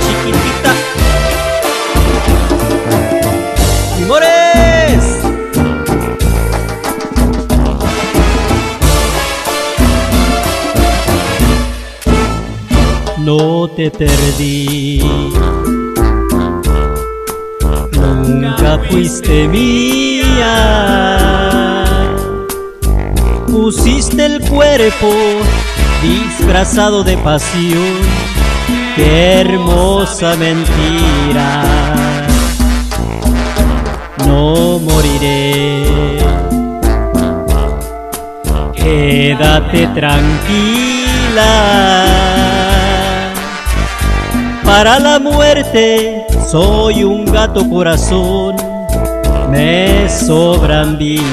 chiquitita. ¡Mimores! No te perdí. Nunca fuiste mía. Pusiste el cuerpo disfrazado de pasión Qué hermosa mentira. No moriré. Quédate tranquila. Para la muerte soy un gato corazón, me sobran vidas.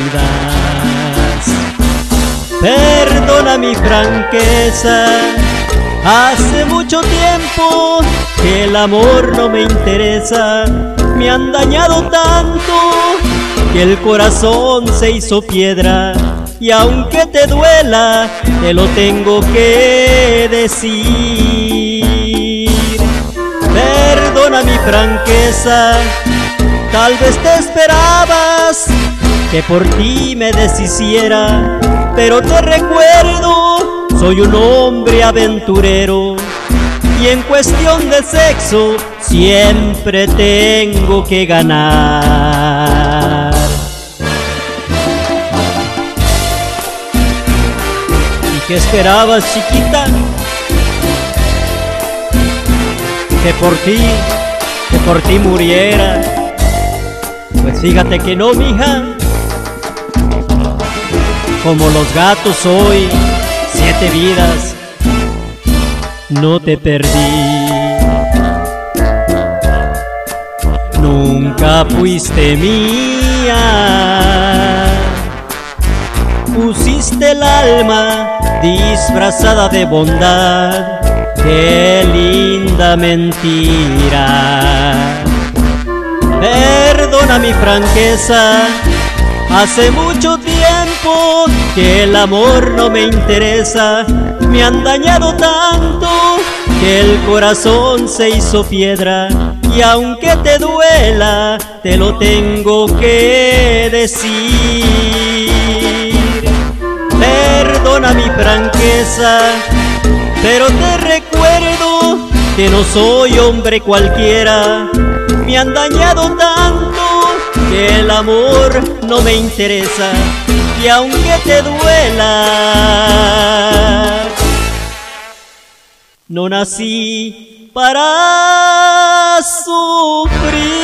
Perdona mi franqueza, hace mucho tiempo que el amor no me interesa. Me han dañado tanto que el corazón se hizo piedra. Y aunque te duela, te lo tengo que decir. Perdona mi franqueza, tal vez te esperabas que por ti me deshiciera, pero te recuerdo, soy un hombre aventurero y en cuestión de sexo siempre tengo que ganar. ¿Y qué esperabas, chiquita? que por ti, que por ti muriera. Pues fíjate que no, mija. Como los gatos hoy, no te perdí. Nunca fuiste mía. Pusiste el alma disfrazada de bondad qué linda mentira. Perdona mi franqueza, hace mucho que el amor no me interesa. Me han dañado tanto que el corazón se hizo piedra. Y aunque te duela, te lo tengo que decir. Perdona mi franqueza, pero te recuerdo que no soy hombre cualquiera. Me han dañado tanto que el amor no me interesa. Y aunque te duela, no nací para sufrir.